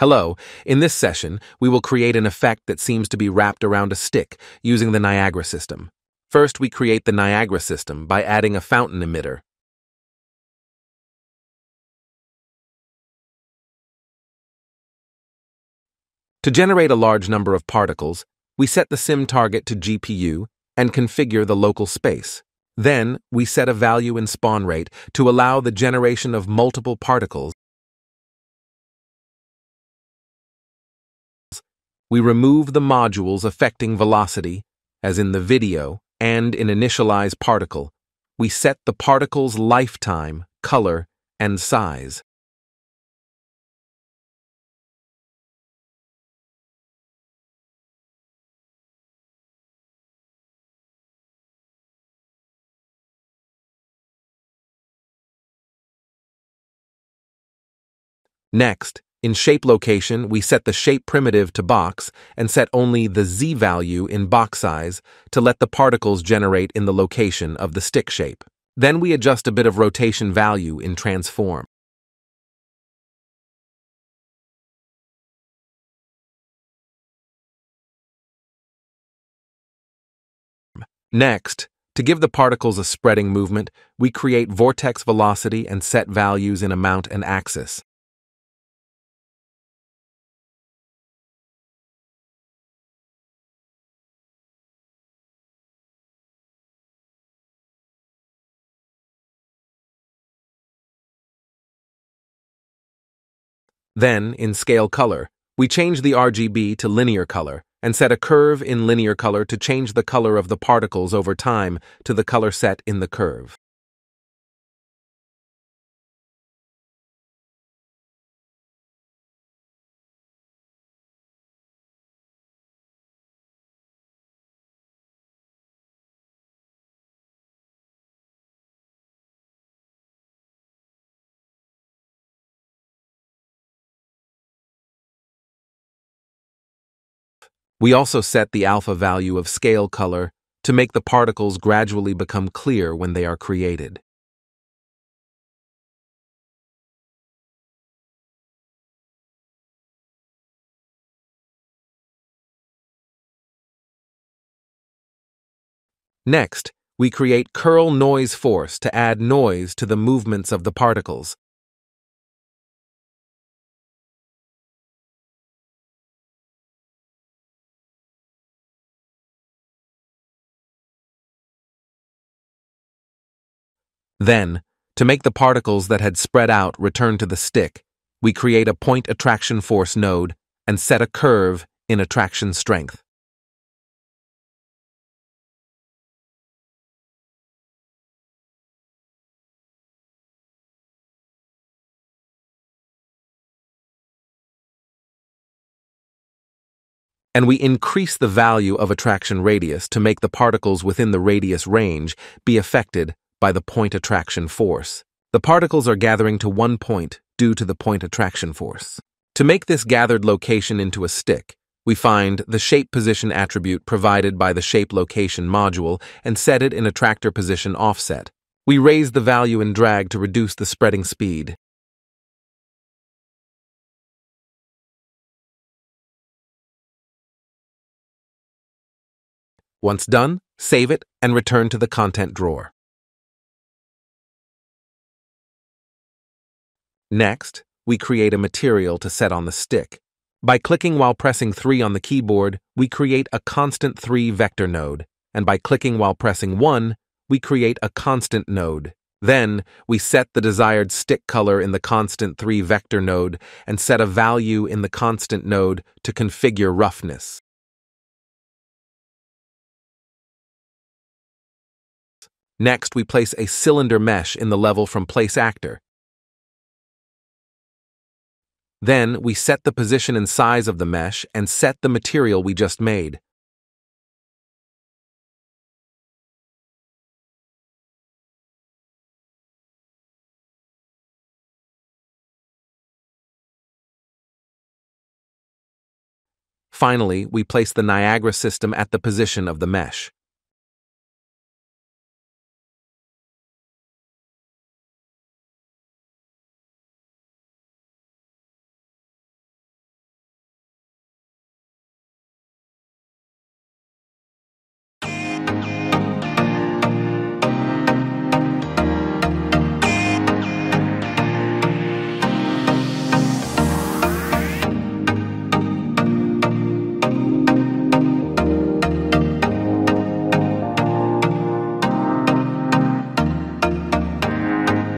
Hello, in this session, we will create an effect that seems to be wrapped around a stick using the Niagara system. First, we create the Niagara system by adding a fountain emitter. To generate a large number of particles, we set the sim target to GPU and configure the local space. Then, we set a value in spawn rate to allow the generation of multiple particles we remove the modules affecting velocity, as in the video, and in initialize particle, we set the particle's lifetime, color, and size. Next, in shape location, we set the shape primitive to box and set only the z value in box size to let the particles generate in the location of the stick shape. Then we adjust a bit of rotation value in transform. Next, to give the particles a spreading movement, we create vortex velocity and set values in amount and axis. Then, in Scale Color, we change the RGB to linear color and set a curve in linear color to change the color of the particles over time to the color set in the curve. We also set the alpha value of scale color to make the particles gradually become clear when they are created. Next, we create curl noise force to add noise to the movements of the particles. Then, to make the particles that had spread out return to the stick, we create a point attraction force node and set a curve in attraction strength. and we increase the value of attraction radius to make the particles within the radius range be affected by the point attraction force. The particles are gathering to one point due to the point attraction force. To make this gathered location into a stick, we find the shape position attribute provided by the shape location module and set it in attractor position offset. We raise the value in drag to reduce the spreading speed. Once done, save it and return to the content drawer. Next, we create a material to set on the stick. By clicking while pressing 3 on the keyboard, we create a constant 3 vector node, and by clicking while pressing 1, we create a constant node. Then, we set the desired stick color in the constant 3 vector node and set a value in the constant node to configure roughness. Next, we place a cylinder mesh in the level from Place Actor. Then we set the position and size of the mesh and set the material we just made. Finally, we place the Niagara system at the position of the mesh.